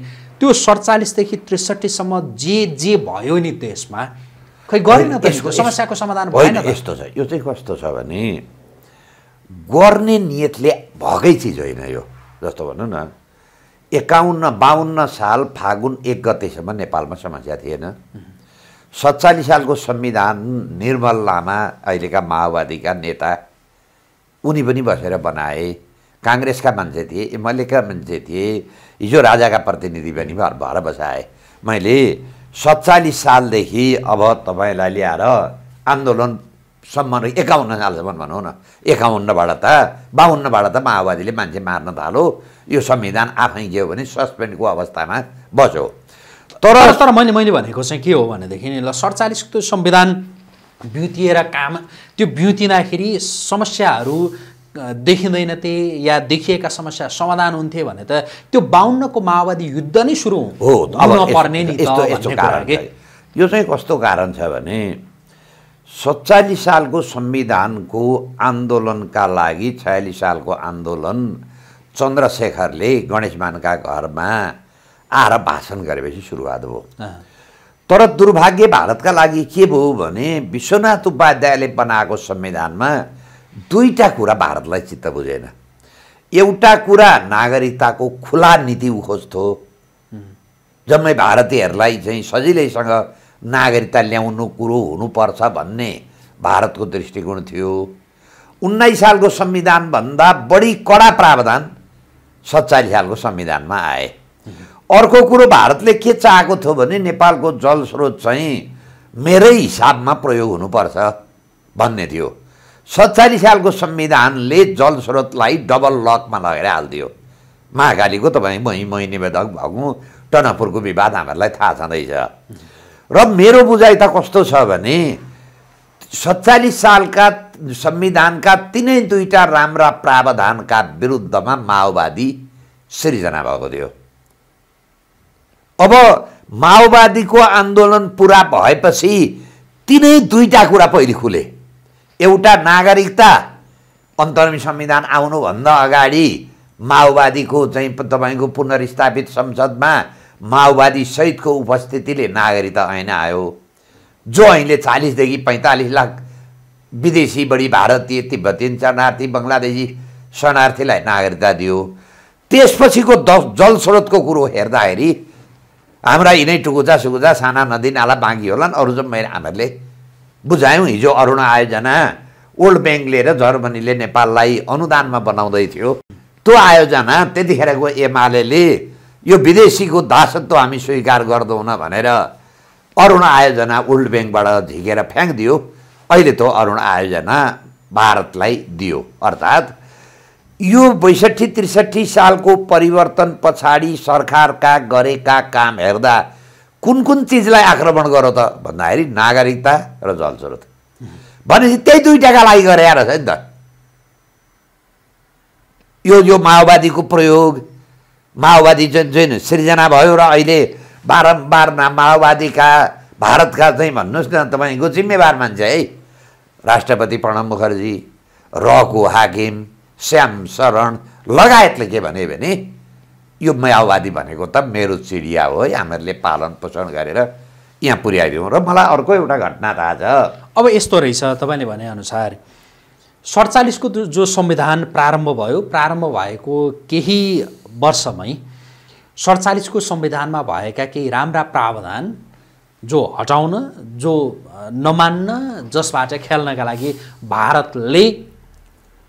त्यो सडचालिसदेखि त्रिसठीसम्म जे जे भयो नि देशमा खै गरेन त समस्याको समाधान भएन। यस्तो छ यो चाहिँ कस्तो छ भने गर्ने नियतले भएकै चिज होइन यो जस्तो भनौँ न। एकाउन्न बाहन्न साल फागुन एक गतेसम्म नेपालमा समस्या थिएन। सत्तालिस सालको संविधान निर्मल लामा अहिलेका माओवादीका नेता उनी पनि बसेर बनाए। काङ्ग्रेसका मान्छे थिए एमएलएका मान्छे थिए हिजो राजाका प्रतिनिधि पनि भएर भएर बसाए। मैले सत्तालिस सालदेखि अब तपाईँलाई ल्याएर आन्दोलनसम्म एकाउन्न सालसम्म भनौँ न एकाउन्नबाट त बाहुन्नबाट त माओवादीले मान्छे मार्न थाल्यो यो संविधान आफै हो भने सस्पेन्डको अवस्थामा बस्यो तर तर मैले मैले भनेको चाहिँ के हो भनेदेखि ल सडचालिसको त्यो संविधान बिउतिएर काम त्यो बिउतिँदाखेरि समस्याहरू देखिँदैनथे या देखिएका समस्या समाधान हुन्थे भने त त्यो बाहुन्नको माओवादी युद्ध नै सुरु हो अब पर्ने नि यो चाहिँ कस्तो कारण छ भने सत्तालिस सालको संविधानको आन्दोलनका लागि छयालिस सालको आन्दोलन चन्द्रशेखरले गणेश मानका घरमा आएर भाषण गरेपछि सुरुवात भयो। तर दुर्भाग्य भारतका लागि के भयो भने विश्वनाथ उपाध्यायले बनाएको संविधानमा दुईवटा कुरा भारतलाई चित्त बुझेन। एउटा कुरा नागरिकताको खुला नीति खोज्थ्यो जम्मै भारतीयहरूलाई चाहिँ सजिलैसँग नागरिकता ल्याउनु कुरो हुनुपर्छ भन्ने भारतको दृष्टिकोण थियो। उन्नाइस सालको संविधानभन्दा बढी कडा प्रावधान सत्तालिस सालको संविधानमा आए। अर्को कुरो भारतले के चाहेको थियो भने नेपालको जल स्रोत चाहिँ मेरै हिसाबमा प्रयोग हुनुपर्छ भन्ने थियो। सत्तालिस सालको संविधानले जल स्रोतलाई डबल लकमा लगेर हालिदियो। महाकालीको तपाईँ मै मै निवेदक भएको टनकपुरको विवाद हामीहरूलाई थाहा छँदैछ। र मेरो बुझाइ त कस्तो छ भने सत्तालिस सालका संविधानका तिनै दुईवटा राम्रा प्रावधानका विरुद्धमा माओवादी सिर्जना भएको थियो। अब माओवादीको आन्दोलन पुरा भएपछि तिनै दुईटा कुरा पहिले खुले। एउटा नागरिकता अन्तरिम संविधान आउनुभन्दा अगाडि माओवादीको चाहिँ तपाईँको पुनर्स्थापित संसदमा माओवादी सहितको उपस्थितिले नागरिकता ऐन आयो। जो अहिले चालिसदेखि पैँतालिस लाख विदेशी बढी भारतीय तिब्बतीय शरणार्थी बङ्गलादेशी शरणार्थीलाई नागरिकता दियो। त्यसपछिको द जल स्रोतको कुरो हेर्दाखेरि हाम्रा यिनै टुकुचा सुकुचा साना नदी नाला बाँकी होलान्। अरू मैले हामीहरूले बुझायौँ हिजो अरुण आयोजना वर्ल्ड ब्याङ्क लिएर जर्मनीले नेपाललाई अनुदानमा बनाउँदै थियो। त्यो आयोजना त्यतिखेरको एमाले यो विदेशीको दासत्व हामी स्वीकार गर्दैनौँ भनेर अरुण आयोजना वर्ल्ड ब्याङ्कबाट झिकेर फ्याँकिदियो। अहिले त्यो अरुण आयोजना भारतलाई दियो। अर्थात् यो बैसठी त्रिसठी सालको परिवर्तन पछाडि सरकारका गरेका काम हेर्दा कुन कुन चिजलाई आक्रमण गरो त भन्दाखेरि नागरिकता र जलस्रोत। भनेपछि त्यही दुइटाका लागि गरे रहेछ नि त। यो यो माओवादीको प्रयोग माओवादी जुन जुन सृजना भयो र अहिले बारम्बार माओवादीका भारतका चाहिँ भन्नुहोस् न तपाईँको जिम्मेवार मान्छे है। राष्ट्रपति प्रणब मुखर्जी रको हाकिम श्याम शरण लगायतले के भने भने यो माओवादी भनेको त मेरो चिडिया हो है हामीहरूले पालन पोषण गरेर यहाँ पुर्याइदिउँ र मलाई अर्को एउटा घटना थाहा छ। अब यस्तो रहेछ तपाईँले भनेअनुसार सडचालिसको जो संविधान प्रारम्भ भयो प्रारम्भ भएको केही वर्षमै सडचालिसको संविधानमा भएका केही राम्रा प्रावधान जो हटाउन जो नमान्न जसबाट खेल्नका लागि भारतले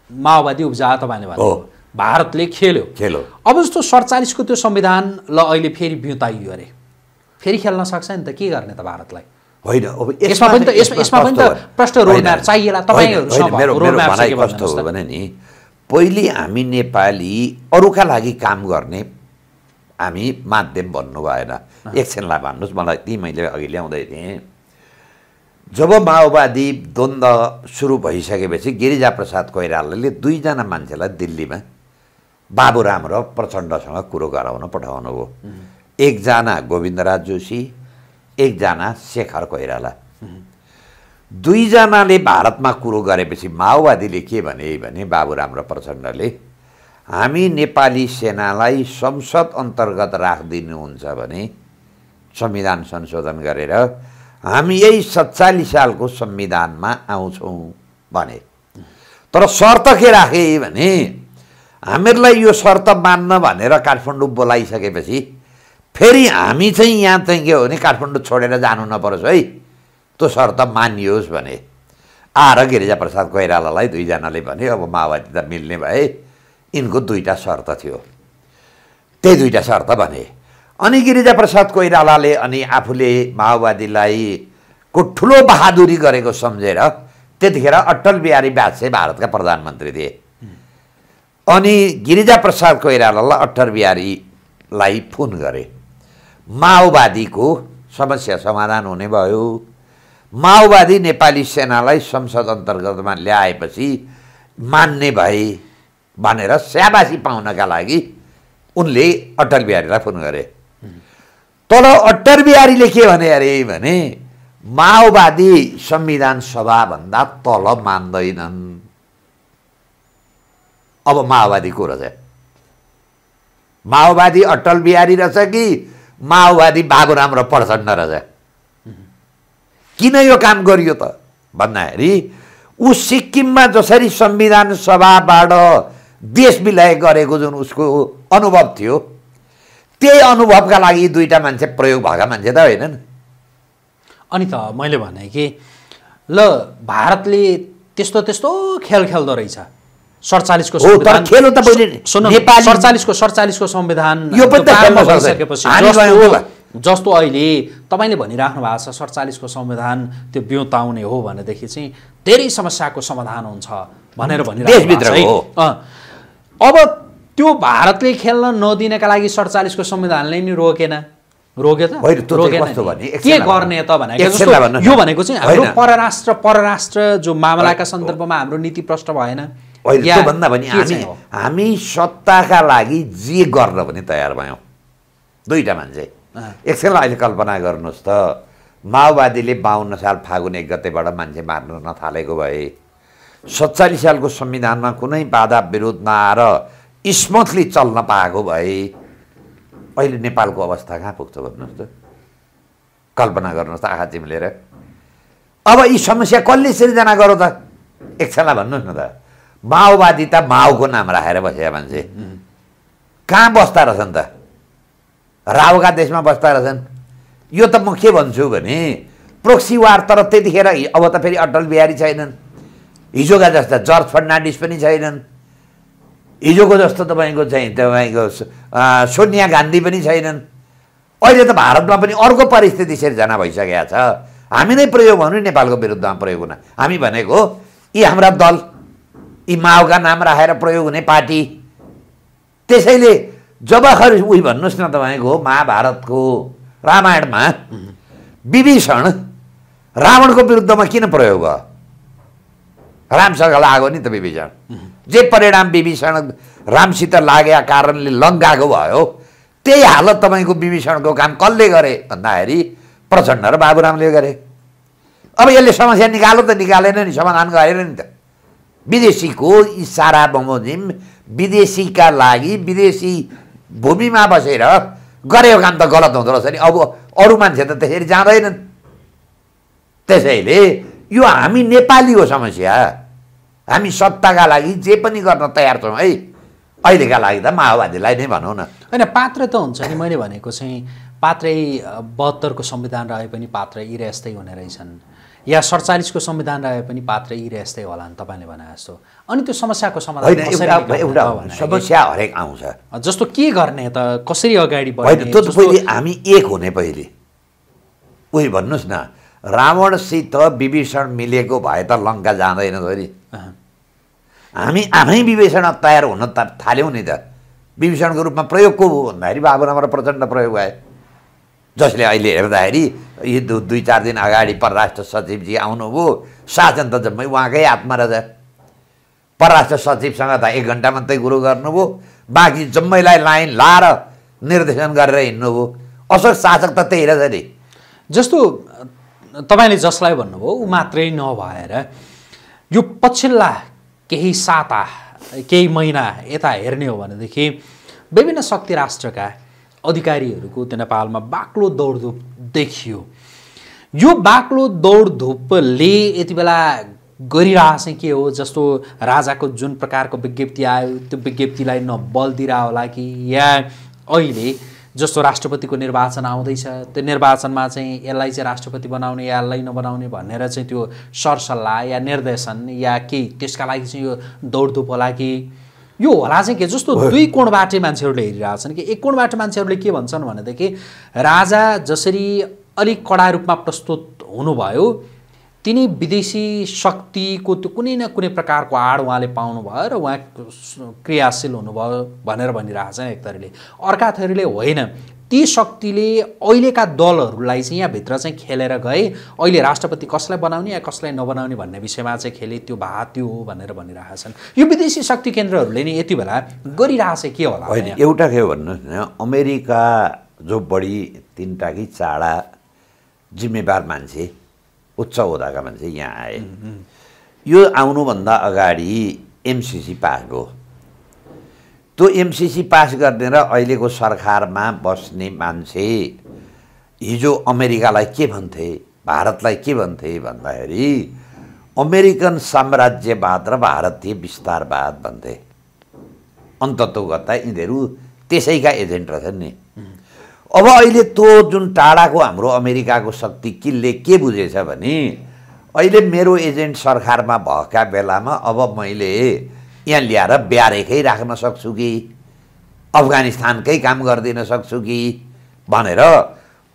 माओवादी उब्जा तपाईँले भने हो। भारतले खेल्यो खेलो अब जस्तो सडचालिसको त्यो संविधान ल अहिले फेरि बिउताइयो अरे फेरि खेल्न सक्छ नि त के गर्ने त भारतलाई होइन अब यसमा पनि त- यसमा- पनि त? प्रष्ट होइन, रोडम्याप चाहिएला। होइन, तपाईँहरूसँग होइन, मेरो भएको मेरो रोडम्याप भनाइ चाहिँ के कस्तो भन्नुहोस् हो त? भने नि पहिले हामी नेपाली अरूका लागि काम गर्ने हामी माध्यम भन्नु भएन। एकछिनलाई भन्नुहोस् मलाई ती मैले अघि ल्याउँदै थिएँ। जब माओवादी द्वन्द्व सुरु भइसकेपछि गिरिजा प्रसाद कोइरालाले दुईजना मान्छेलाई दिल्लीमा बाबुराम र प्रचण्डसँग कुरो गराउन पठाउनु हो एकजना गोविन्दराज जोशी एकजना शेखर कोइराला। दुईजनाले भारतमा कुरो गरेपछि माओवादीले के भने भने बाबुराम र प्रचण्डले हामी नेपाली सेनालाई संसद अन्तर्गत राखिदिनुहुन्छ भने संविधान संशोधन गरेर हामी यही सत्तालिस सालको संविधानमा आउँछौँ भने। तर शर्त के राखे भने हामीहरूलाई यो शर्त मान्न भनेर काठमाडौँ बोलाइसकेपछि फेरि हामी चाहिँ यहाँ चाहिँ के हो भने काठमाडौँ छोडेर जानु नपरोस् है। त्यो शर्त मानियोस् भने। आएर गिरिजाप्रसाद कोइरालालाई दुईजनाले भने अब माओवादी त मिल्ने भए यिनको दुईवटा शर्त थियो। त्यही दुईवटा शर्त भने अनि गिरिजाप्रसाद कोइरालाले अनि आफूले माओवादीलाई को ठुलो बहादुरी गरेको सम्झेर त्यतिखेर अटल बिहारी वाजपेयी भारतका प्रधानमन्त्री थिए। अनि गिरिजाप्रसाद कोइरालालाई अटल बिहारीलाई फोन गरे। माओवादीको समस्या समाधान हुने भयो। माओवादी नेपाली सेनालाई संसद अन्तर्गतमा ल्याएपछि मान्ने भए भनेर स्याबासी पाउनका लागि उनले अटल बिहारीलाई फोन गरे। तर अटल बिहारीले के भने अरे भने माओवादी संविधान सभाभन्दा तल मान्दैनन्। अब माओवादी को रहेछ? माओवादी अटल बिहारी रहेछ कि माओवादी बाबुराम र प्रचण्ड रहेछ? किन यो काम गरियो त? भन्दाखेरि ऊ सिक्किममा जसरी संविधान सभाबाट देश विलय गरेको जुन उसको अनुभव थियो त्यही अनुभवका लागि दुईवटा मान्छे प्रयोग भएका मान्छे त होइनन्। अनि त मैले भने कि ल भारतले त्यस्तो त्यस्तो खेल खेल्दो रहेछ। सडचालिसको सडचालिसको सडचालिसको संविधान जस्तो होला। जस्तो अहिले तपाईँले भनिराख्नु भएको छ सडचालिसको संविधान त्यो बिउताउने हो भनेदेखि चाहिँ धेरै समस्याको समाधान हुन्छ भनेर। अँ। अब त्यो भारतले खेल्न नदिनका लागि सडचालिसको संविधानले नि रोकेन रोक्यो त के गर्ने त भने एकछिनलाई भन्नु न। यो भनेको चाहिँ हाम्रो। परराष्ट्र परराष्ट्र जो मामलाका। सन्दर्भमा हाम्रो नीति प्रष्ट भएन त्योभन्दा पनि हामी? हामी सत्ताका लागि जे गर्न पनि तयार भयौँ दुईवटा मान्छे एकछिनलाई अहिले कल्पना गर्नुहोस् त। माओवादीले बाहन्न साल फागुन एक गतेबाट मान्छे मार्न नथालेको भए सत्तालिस सालको संविधानमा कुनै बाधा विरोध नआएर स्मथली चल्न पाएको भए अहिले नेपालको अवस्था कहाँ पुग्छ भन्नुहोस् त? कल्पना गर्नुहोस् त आँखा चिम्लेर अब यी समस्या कसले सिर्जना गरौँ त? एकछिनलाई भन्नुहोस् न त। माओवादी त माओको नाम राखेर बसेका मान्छे। कहाँ बस्दा रहेछन् त? रावका देशमा बस्दा रहेछन्। यो त म के भन्छु भने प्रोक्सी वार तर त्यतिखेर अब त फेरि अटल बिहारी छैनन्। हिजोका जस्ता जर्ज फर्नान्डिस पनि छैनन्। हिजोको जस्तो तपाईँको चाहिँ तपाईँको सोनिया गान्धी पनि छैनन्। अहिले त भारतमा पनि अर्को परिस्थिति सिर्जना भइसकेका छ। हामी नै प्रयोग भन्नु नेपालको विरुद्धमा प्रयोग हुन। हामी भनेको यी हाम्रा दल यी माओका नाम राखेर प्रयोग हुने पार्टी। त्यसैले जब खरि उही भन्नुहोस् न तपाईँको महाभारतको रामायणमा विभीषण रावणको विरुद्धमा किन प्रयोग? भयो रामसँग लाग्यो नि त विभीषण। जे परिणाम विभीषण रामसित लागेका कारणले लङ्काको भयो त्यही हालत तपाईँको विभीषणको काम कसले गरे भन्दाखेरि प्रचण्ड र बाबुरामले गरे। अब यसले समस्या निकालो त निकालेन नि समाधान गरेन नि त। विदेशीको इसारा बमोजिम विदेशीका लागि विदेशी भूमिमा बसेर गरेको काम त गलत हुँदो रहेछ नि। अब अरू मान्छे त त्यसरी जाँदैनन्। त्यसैले यो हामी नेपाली हो समस्या। हामी सत्ताका लागि जे पनि गर्न तयार छौँ है। अहिलेका लागि त माओवादीलाई नै भनौँ न। होइन पात्र त हुन्छ नि। मैले भनेको चाहिँ पात्रै बहत्तरको संविधान रहे पनि पात्र यिरे यस्तै हुने रहेछन्। या सडचालिसको संविधान रहे पनि पात्र यिरे यस्तै होला नि तपाईँले भने जस्तो। अनि त्यो समस्याको समाधान एउटा समस्या हरेक आउँछ। जस्तो के गर्ने त? कसरी अगाडि बढ्ने? त्यो पहिले हामी एक हुने पहिले। उही भन्नुहोस् न रावणसित विभीषण मिलेको भए त लङ्का जाँदैन छोरी अँ, हामी आफै विभीषण तयार हुन त थाल्यौँ नि त। विभीषणको रूपमा प्रयोग को हो भन्दाखेरि बाबुराम र प्रचण्ड प्रयोग भए। जसले अहिले हेर्दाखेरि यी दुई चार दिन अगाडि परराष्ट्र सचिवजी आउनुभयो। शासन त जम्मै उहाँकै हातमा रहेछ। परराष्ट्र सचिवसँग त एक घन्टा मात्रै कुरो गर्नुभयो। बाँकी जम्मैलाई लाइन लाएर निर्देशन गरेर हिँड्नुभयो। असल शासक त त्यही रहेछ नि। जस्तो तपाईँले जसलाई भन्नुभयो ऊ मात्रै नभएर यो पछिल्ला केही साता केही महिना यता हेर्ने हो भनेदेखि विभिन्न शक्ति राष्ट्रका अधिकारीहरूको त्यो नेपालमा बाक्लो दौडधुप देखियो। यो बाक्लो दौडधुपले यति बेला गरिरहेको चाहिँ के हो? जस्तो राजाको जुन प्रकारको विज्ञप्ति आयो त्यो विज्ञप्तिलाई न बल दिइरह होला कि या अहिले जस्तो राष्ट्रपतिको निर्वाचन आउँदैछ त्यो निर्वाचनमा चाहिँ यसलाई चाहिँ राष्ट्रपति बनाउने या यसलाई नबनाउने भनेर चाहिँ त्यो सरसल्लाह या निर्देशन या केही त्यसका लागि चाहिँ यो दौडधुप होला कि यो होला चाहिँ के? जस्तो दुई कोणबाटै मान्छेहरूले हेरिरहेछन् कि एक कोणबाट मान्छेहरूले के भन्छन् भनेदेखि राजा जसरी अलिक कडा रूपमा प्रस्तुत हुनुभयो तिनी विदेशी शक्तिको त्यो कुनै न कुनै प्रकारको आड उहाँले पाउनुभयो र उहाँ क्रियाशील हुनुभयो भनेर भनिरहेछन् एक थरीले। अर्का थरीले होइन। ती शक्तिले अहिलेका दलहरूलाई चाहिँ यहाँभित्र चाहिँ खेलेर गए। अहिले राष्ट्रपति कसलाई बनाउने या कसलाई नबनाउने भन्ने विषयमा चाहिँ खेले त्यो भा त्यो हो भनेर भनिरहेछन्। यो विदेशी शक्ति केन्द्रहरूले नि यति बेला गरिरहेछ के होला होइन? एउटा के हो भन्नुहोस् न अमेरिका जो बढी तिनवटा कि चारवटा जिम्मेवार मान्छे उच्च ओदाका मान्छे यहाँ आए। यो आउनुभन्दा अगाडि एमसिसी पास भयो। त्यो एमसिसी पास गर्ने र अहिलेको सरकारमा बस्ने मान्छे हिजो अमेरिकालाई के भन्थे भारतलाई के भन्थे भन्दाखेरि अमेरिकन साम्राज्यवाद र भारतीय विस्तारवाद भन्थे। अन्तत्वगता यिनीहरू त्यसैका एजेन्ट रहेछन् नि। अब अहिले त्यो जुन टाढाको हाम्रो अमेरिकाको शक्ति किनले के बुझेछ भने अहिले मेरो एजेन्ट सरकारमा भएका बेलामा अब मैले यहाँ ल्याएर ब्यारेकै राख्न सक्छु कि? अफगानिस्तानकै काम गरिदिन सक्छु कि? भनेर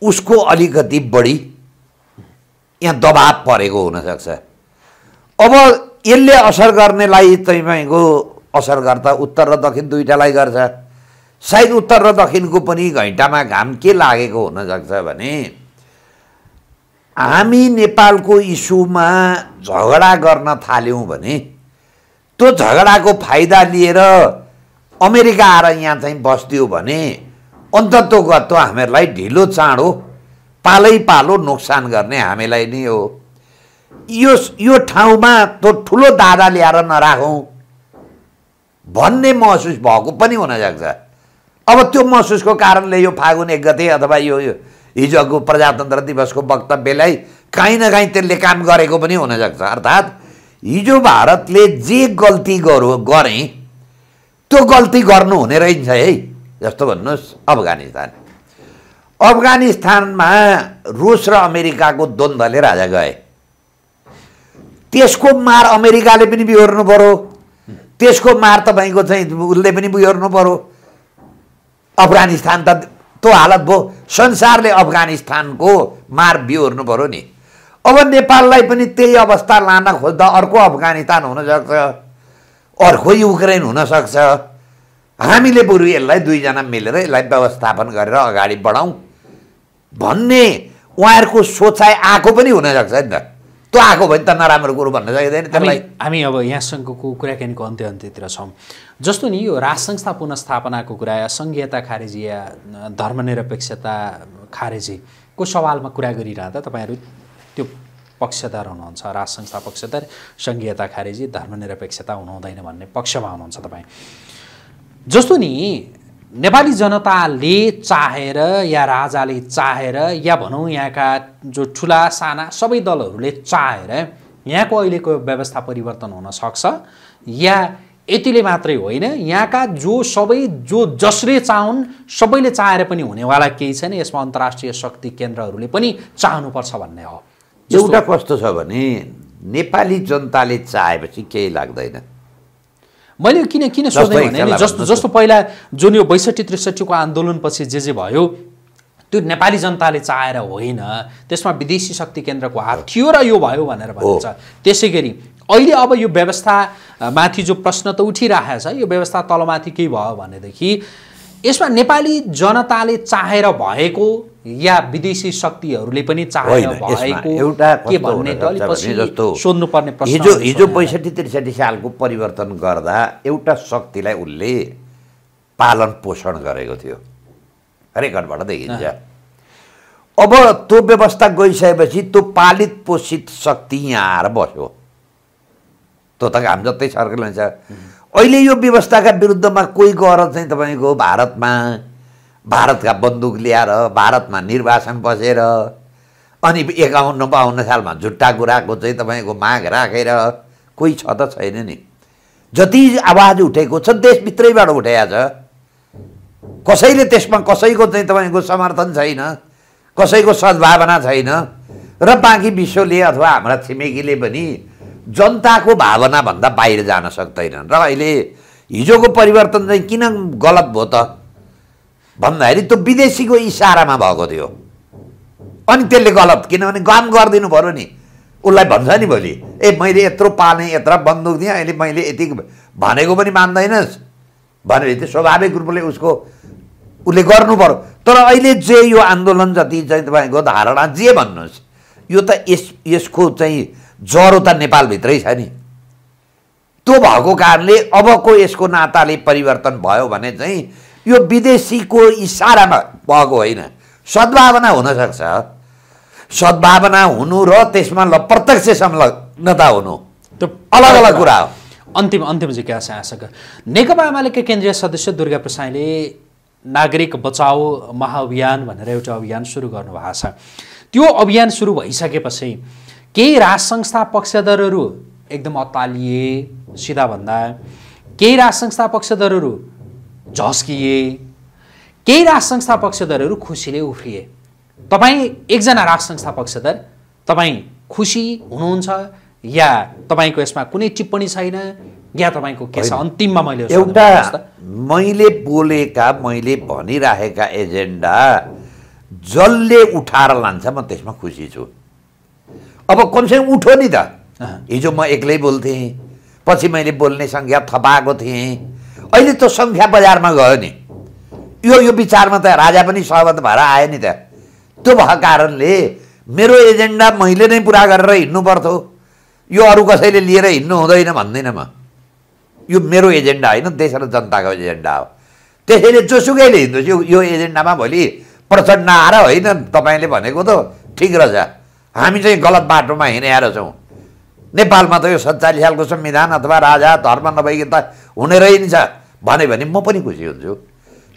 उसको अलिकति बढी यहाँ दबाब परेको हुनसक्छ। अब यसले असर गर्नेलाई तपाईँको असर गर्दा उत्तर र दक्षिण दुइटालाई गर्छ। सायद उत्तर र दक्षिणको पनि घैँटामा घाम के लागेको हुनसक्छ भने हामी नेपालको इस्युमा झगडा गर्न थाल्यौँ भने त्यो झगडाको फाइदा लिएर अमेरिका आएर यहाँ चाहिँ बस्दियो भने अन्तत्व गत्व हामीहरूलाई ढिलो चाँडो पालै पालो नोक्सान गर्ने हामीलाई नै हो। यो यो ठाउँमा त्यो ठुलो दादा ल्याएर नराखौँ। भन्ने महसुस भएको पनि हुनसक्छ अब त्यो महसुसको कारणले यो फागुन एक गते अथवा यो हिजोको प्रजातन्त्र दिवसको वक्तव्यलाई काहीँ न काहीँ त्यसले काम गरेको पनि हुनसक्छ अर्थात् हिजो भारतले जे गल्ती गरो गरेँ त्यो गल्ती गर्नु हुने रहेछ है। जस्तो भन्नुहोस् अफगानिस्तान। अफगानिस्तानमा रुस र अमेरिकाको द्वन्द्वले राजा गए। त्यसको मार अमेरिकाले पनि बिहोर्नु पऱ्यो त्यसको मार तपाईँको चाहिँ उसले पनि बिहोर्नु पऱ्यो अफगानिस्तान त त्यो हालत भयो। संसारले अफगानिस्तानको मार बिहोर्नु पऱ्यो नि। अब नेपाललाई पनि त्यही अवस्था लान खोज्दा अर्को अफगानिस्तान हुनसक्छ अर्को युक्रेन हुनसक्छ। हामीले बरु यसलाई दुईजना मिलेर यसलाई व्यवस्थापन गरेर अगाडि बढाउँ भन्ने उहाँहरूको सोचाइ आएको पनि हुनसक्छ नि त। त्यो आएको भने त नराम्रो कुरो भन्न सकिँदैन त्यसलाई। हामी अब यहाँसँगको कुराकानीको अन्त्य अन्त्यतिर छौँ। जस्तो नि यो राज संस्था पुनस्थापनाको कुरा सङ्घीयता खारेजी या धर्मनिरपेक्षता खारेजीको सवालमा कुरा गरिरहँदा तपाईँहरू त्यो पक्षधर हुनुहुन्छ राज संस्था पक्षधर सङ्घीयता खारेजी धर्मनिरपेक्षता हुनुहुँदैन भन्ने पक्षमा हुनुहुन्छ तपाईँ। जस्तो नि नेपाली जनताले चाहेर या राजाले चाहेर या भनौँ यहाँका जो ठुला साना सबै दलहरूले चाहेर यहाँको अहिलेको व्यवस्था परिवर्तन हुन सक्छ या यतिले मात्रै होइन यहाँका जो सबै जो जसले चाहुन् सबैले चाहेर पनि हुनेवाला केही छैन यसमा अन्तर्राष्ट्रिय शक्ति केन्द्रहरूले पनि चाहनुपर्छ भन्ने हो। एउटा कस्तो छ भने नेपाली जनताले चाहेपछि केही लाग्दैन। मैले किन किन सोधेँ भने जस्तो जस्तो पहिला जुन यो बैसठी त्रिसठीको आन्दोलनपछि जे जे भयो त्यो नेपाली जनताले चाहेर होइन त्यसमा विदेशी शक्ति केन्द्रको हात थियो र यो भयो भनेर भनिन्छ। त्यसै गरी अहिले अब यो व्यवस्था माथि जो प्रश्न त उठिरहेको छ यो व्यवस्था तलमाथि केही भयो भनेदेखि यसमा नेपाली जनताले चाहेर भएको या विदेशी शक्तिहरूले पनि भएको एउटा के भन्ने जस्तो सोध्नुपर्ने हिजो हिजो बैसठी त्रिसठी सालको परिवर्तन गर्दा एउटा शक्तिलाई उसले पालन पोषण गरेको थियो। रेकर्डबाट देखिन्छ। अब त्यो व्यवस्था गइसकेपछि त्यो पालित पोषित शक्ति यहाँ आएर बस्यो। त्यो त घाम जस्तै सर्कल हुन्छ अहिले यो व्यवस्थाका विरुद्धमा कोही गएर चाहिँ तपाईँको भारतमा भारतका बन्दुक ल्याएर भारतमा निर्वासन बसेर अनि एकाउन्न बाहन्न सालमा झुट्टा कुराको चाहिँ तपाईँको माग राखेर कोही छ त छैन नि। जति आवाज उठेको छ देशभित्रैबाट उठाएको छ कसैले त्यसमा कसैको चाहिँ तपाईँको समर्थन छैन कसैको सद्भावना छैन र बाँकी विश्वले अथवा हाम्रा छिमेकीले पनि जनताको भावनाभन्दा बाहिर जान सक्दैनन्। र अहिले हिजोको परिवर्तन चाहिँ किन गलत भयो त? भन्दाखेरि त्यो विदेशीको इसारामा भएको थियो। अनि त्यसले गलत किनभने काम गरिदिनु पऱ्यो नि। उसलाई भन्छ नि भोलि ए मैले यत्रो पालेँ यत्र बन्दुक दिएँ अहिले मैले यति भनेको पनि मान्दैनस्। भनेपछि स्वाभाविक रूपले उसको उसले गर्नु पर्यो तर अहिले जे यो आन्दोलन जति चाहिँ तपाईँको धारणा जे भन्नुहोस् यो त यस यसको चाहिँ जरो त नेपालभित्रै छ नि। त्यो भएको कारणले अबको यसको नाताले परिवर्तन भयो भने चाहिँ यो विदेशीको इसारामा भएको होइन। सद्भावना हुनसक्छ सद्भावना हुनु र त्यसमा ल प्रत्यक्ष संलग्नता हुनु। त्यो अलग अलग कुरा हो। अन्तिम अन्तिम जिज्ञासा आशा नेकपा एमालेका केन्द्रीय सदस्य दुर्गा प्रसाईले नागरिक बचाओ महाअभियान भनेर एउटा अभियान सुरु गर्नुभएको छ। त्यो अभियान सुरु भइसकेपछि केही राज संस्था पक्षधरहरू एकदम अत्तालिए सिधा भन्दा केही राज संस्था पक्षधरहरू झस्किए। केही राज संस्था पक्षधरहरू खुसीले उफ्रिए। तपाईँ एकजना राज संस्था पक्षधर तपाईँ खुसी हुनुहुन्छ या तपाईँको यसमा कुनै टिप्पणी छैन या तपाईँको के छ अन्तिममा मैले एउटा। मैले बोलेका मैले भनिराखेका एजेन्डा जसले उठाएर लान्छ म त्यसमा खुसी छु। अब कमसेकम उठो नि त। हिजो म एक्लै बोल्थेँ पछि मैले बोल्ने सङ्ख्या थपाएको थिएँ। अहिले त्यो सङ्ख्या बजारमा गयो नि। यो यो विचारमा त राजा पनि सहमत भएर आयो नि त। त्यो भएको कारणले मेरो एजेन्डा मैले नै पुरा गरेर हिँड्नु पर्थ्यो यो अरू कसैले लिएर हिँड्नु हुँदैन भन्दैन म। यो मेरो एजेन्डा होइन देश र जनताको एजेन्डा हो। त्यसैले जोसुकैले हिँड्नुहोस् यो यो एजेन्डामा भोलि प्रचण्ड आएर होइन। तपाईँले भनेको त ठिक रहेछ। हामी चाहिँ गलत बाटोमा हिँडेर छौँ। नेपालमा त यो सत्तालिस सालको संविधान अथवा राजा धर्म नभइकन त हुने रहेछ भन्यो भने म पनि खुसी हुन्छु।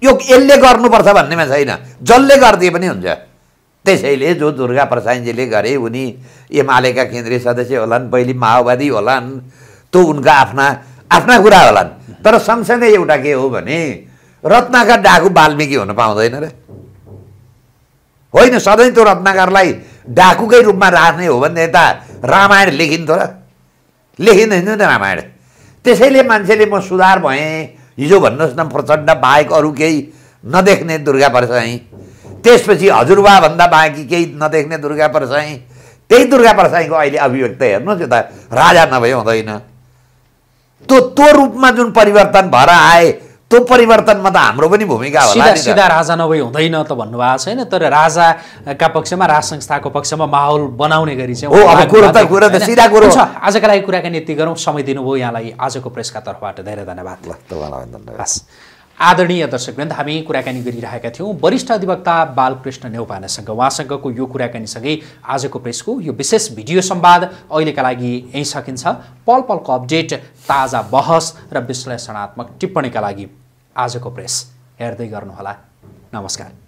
यो यसले गर्नुपर्छ भन्नेमा छैन। जसले गरिदिए पनि हुन्छ। त्यसैले जो दुर्गा प्रसादजीले गरे उनी एमालेका केन्द्रीय सदस्य होलान् पहिले माओवादी होलान् त्यो उनका आफ्ना आफ्ना कुरा होलान्। तर सँगसँगै एउटा के हो भने रत्नाकर डाकु वाल्मिकी हुन पाउँदैन र। होइन सधैँ त्यो रत्नाकरलाई डाकुकै रूपमा राख्ने हो भने यता रामायण लेखिन्थ्यो र लेखिँदैन नि रामायण। त्यसैले मान्छेले म सुधार भएँ। हिजो भन्नुहोस् न प्रचण्ड बाहेक अरू केही नदेख्ने दुर्गा परसाई। त्यसपछि हजुरबाभन्दा बाँकी केही नदेख्ने दुर्गा परसाई। त्यही दुर्गा परसाईको अहिले अभिव्यक्त हेर्नुहोस् यो त राजा नभए हुँदैन। त्यो त्यो रूपमा जुन परिवर्तन भएर आए त्यो परिवर्तनमा त हाम्रो पनि भूमिका होला सिधा नि त। सिधा राजा नभई हुँदैन त भन्नुभएको छैन तर राजाका पक्षमा राज संस्थाको पक्षमा माहौल बनाउने गरी चाहिँ आजका लागि कुराकानी यति गरौँ। समय दिनुभयो यहाँलाई। आजको प्रेसका तर्फबाट धेरै धन्यवाद। आदरणीय दर्शकवृन्द हामी कुराकानी गरिरहेका थियौँ। वरिष्ठ अधिवक्ता बालकृष्ण नेौपानेसँग उहाँसँगको यो कुराकानीसँगै आजको प्रेसको यो विशेष भिडियो संवाद अहिलेका लागि यहीँ सकिन्छ। पल पलको अपडेट ताजा बहस र विश्लेषणात्मक टिप्पणीका लागि आजको प्रेस हेर्दै गर्नुहोला। नमस्कार।